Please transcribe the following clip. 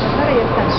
Gracias.